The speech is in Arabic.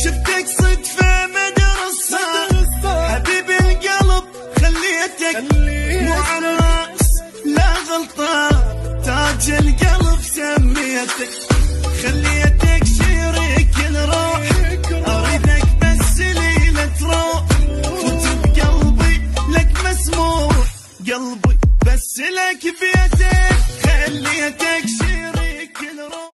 شفتك صدفة مدرسة. حبيب القلب خليتك مو على الرأس لا غلطة. تاج القلب سميتك. خليتك شريك الروح. أريدك بس ليلة تروح كنت بقلبي لك مسموح. قلبي بس لك بيتك